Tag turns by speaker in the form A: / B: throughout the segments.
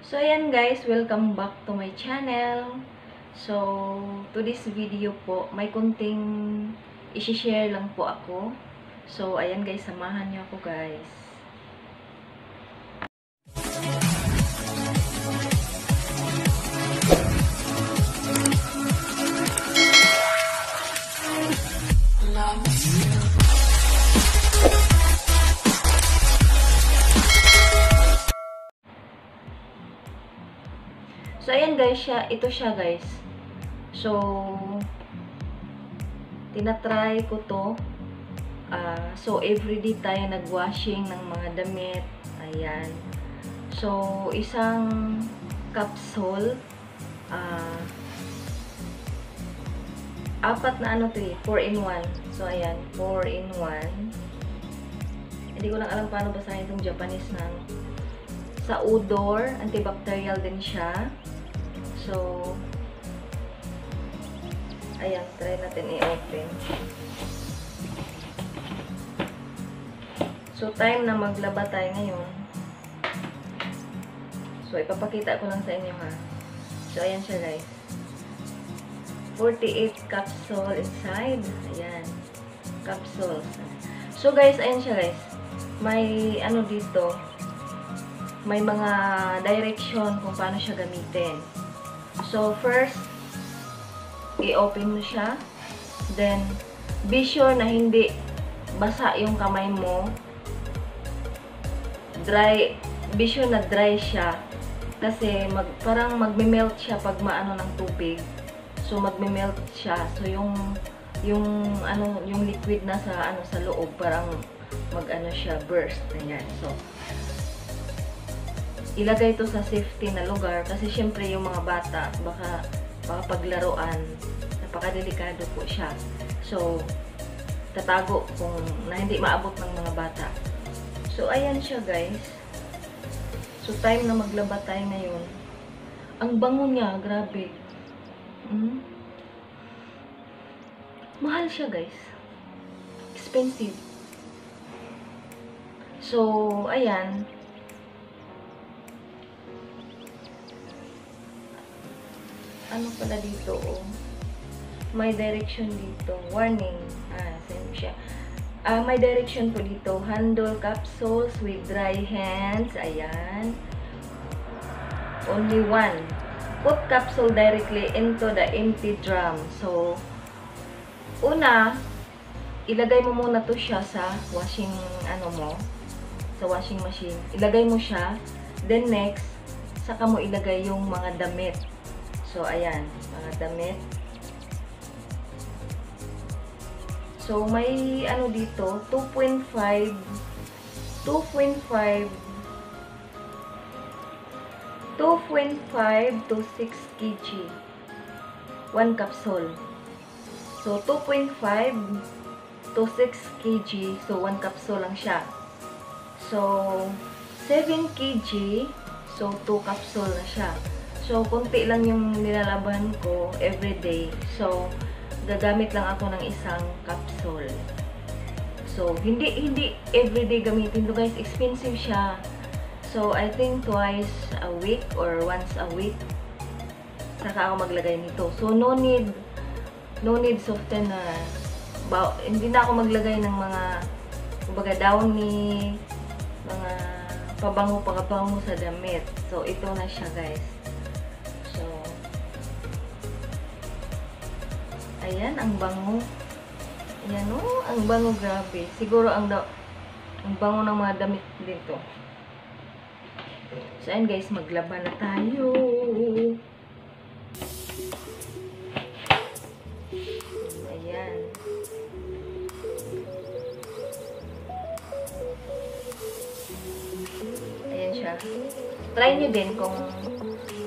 A: So, ayan guys, welcome back to my channel. So, to this video po, may kunting isi-share lang po ako. So, ayan guys, samahan niyo ako guys. Guys, siya, ito siya guys. So, tinatry ko to. Ah, so, everyday tayo nag-washing ng mga damit. Ayan. So, isang capsule. Ah, apat na ano to eh, 4 in 1. So, ayan, 4 in 1. Hindi ko lang alam paano basahin itong Japanese na. Sa odor, antibacterial din siya. So, ayan, try natin i-open. So, time na maglaba tayo ngayon. So, ipapakita ko lang sa inyo ha. So, ayan siya guys. 48 capsule inside. Ayan. Capsules. So, guys, ayan siya guys. May ano dito. May mga direction kung paano siya gamitin. So, first, i-open mo siya. Then, be sure na hindi basa yung kamay mo. Dry, be sure na dry siya. Kasi, mag, parang magme-melt siya pag maano ng tubig. So, magme-melt siya. So, yung, yung, ano, yung liquid na sa, ano, sa loob, parang mag-ano siya, burst. Ayan. So, ilagay ito sa safety na lugar kasi syempre yung mga bata baka, baka paglaruan napakadelikado po siya. So tatago kung na hindi maabot ng mga bata. So ayan siya guys. So time na maglaba tayo ngayon. Ang bango niya grabe. Mm. mahal siya guys. Expensive. So ayan ano pala dito, oh. May direction dito. Warning. Ah, same siya. Ah, may direction po dito. Handle capsules with dry hands. Ayan. Only one. Put capsule directly into the empty drum. So, una, ilagay mo muna to siya sa washing, ano mo, sa washing machine. Ilagay mo siya. Then next, saka mo ilagay yung mga damit. So, ayan, mga damit. So, may ano dito, 2.5 2.5 2.5 to 6 kg. 1 capsule. So, 2.5 to 6 kg. So, 1 capsule lang siya. So, 7 kg. So, 2 capsule na siya. So, konti lang yung nilalaban ko everyday. So, gagamit lang ako ng isang capsule. So, hindi hindi everyday gamitin to guys. Expensive siya. So, I think twice a week or once a week saka ako maglagay nito. So, no need no need soften na ba, hindi na ako maglagay ng mga kumbaga downy mga pabango-pabango sa damit. So, ito na siya guys. Ayan, ang bango. Ayan oh, ang bango, grabe. Siguro ang, ang bango ng mga damit dito. So, ayan guys, maglaba na tayo. Ayan. Ayan siya. Try nyo din kung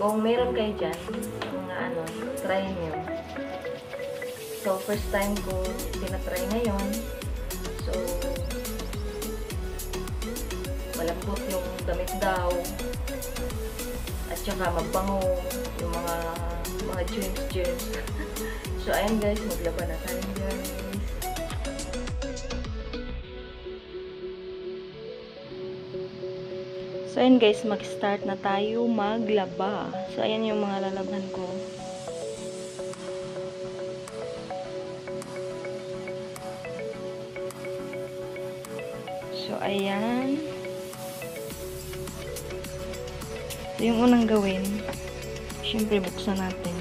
A: kung meron kayo dyan, mga ano, try nyo. So, first time ko tinatry ngayon. So, malambot yung damit daw. At saka mabango yung mga mga germs germs. so, ayan guys, maglaba na tayo guys. So, So, ayan guys, mag-start na tayo maglaba. So, ayan yung mga lalabhan ko. Ayan. So, yung unang gawin, syempre buksan natin.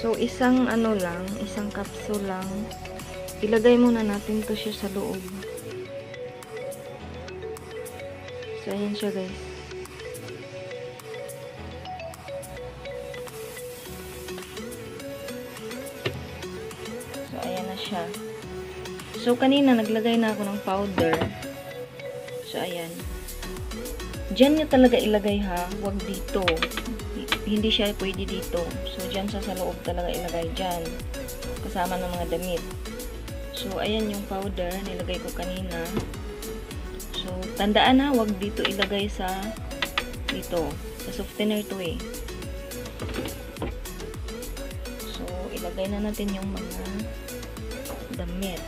A: So, isang ano lang, isang capsule lang. Ilagay muna natin to siya sa loob. So, ayan siya guys. So, kanina naglagay na ako ng powder. So, ayan. Diyan nyo talaga ilagay ha. Huwag dito. Hindi siya pwede dito. So, diyan sa sa loob talaga ilagay dyan. Kasama ng mga damit. So, ayan yung powder. Nilagay ko kanina. So, tandaan ha. Huwag dito ilagay sa dito. Sa softener to eh. So, ilagay na natin yung mga damit.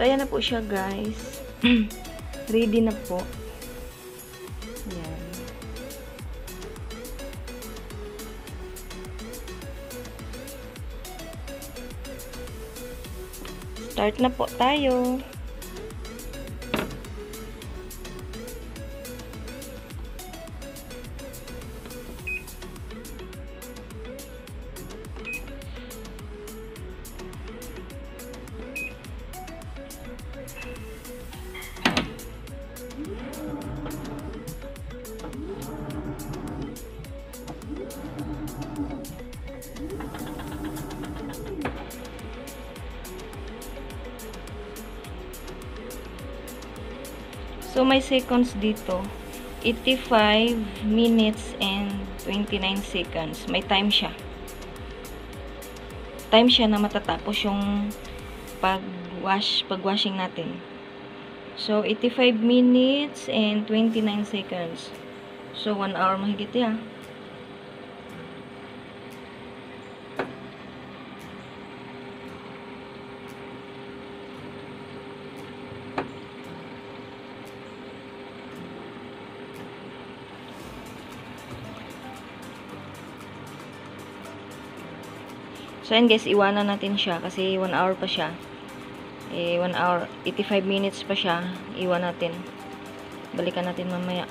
A: So, ayan na po siya, guys. Ready na po. Ayan. Start na po tayo. So, may seconds dito. 85 minutes and 29 seconds. May time siya. Time siya na matatapos yung pag-wash, pag-washing natin. So, 85 minutes and 29 seconds. So, 1 hour mahigit yan. So, yan guys, iwanan natin siya kasi 1 hour pa siya. Eh, 1 hour, 85 minutes pa siya. Iwan natin. Balikan natin mamaya.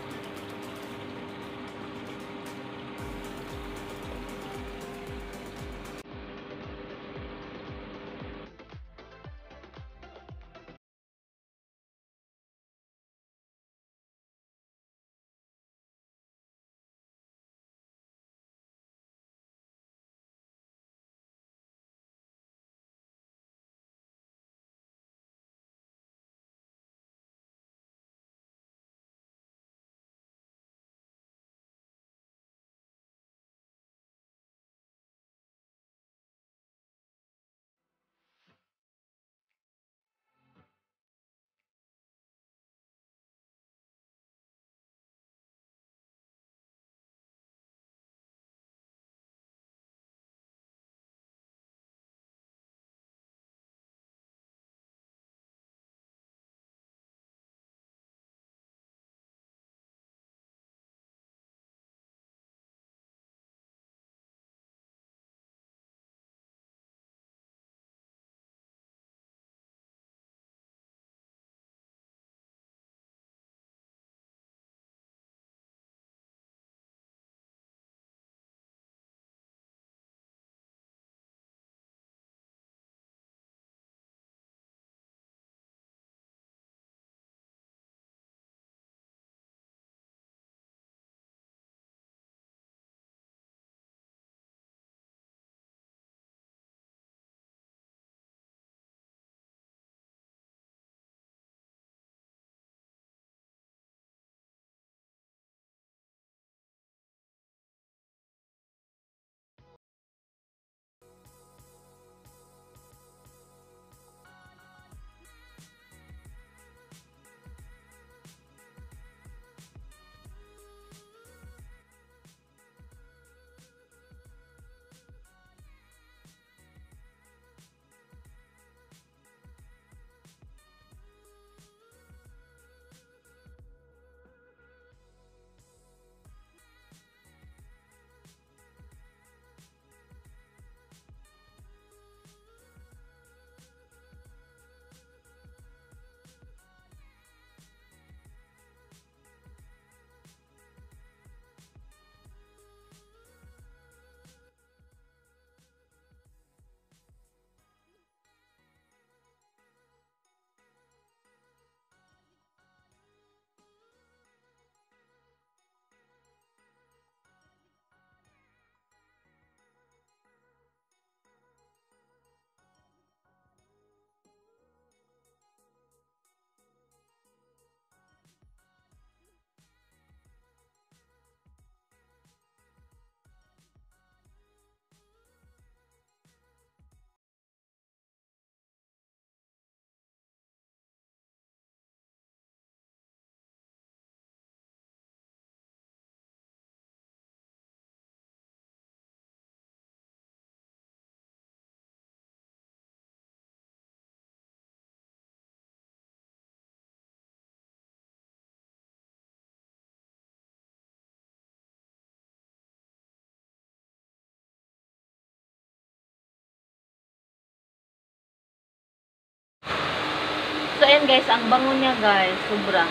A: Ayan guys, ang bango niya guys. Sobra.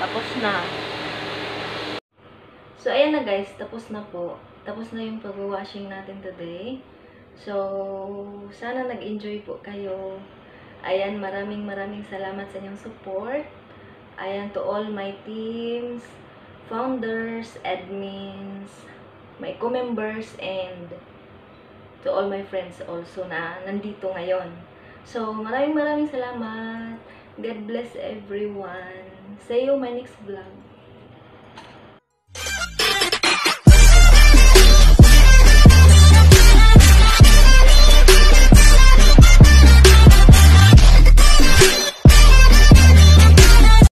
A: Tapos na. So, ayan na guys. Tapos na po. Tapos na yung pag-washing natin today. So, sana nag-enjoy po kayo. Ayan, maraming maraming salamat sa inyong support. Ayan, to all my teams, founders, admins, my co-members, and to all my friends also na nandito ngayon. So, maraming maraming salamat. God bless everyone. See you my next vlog.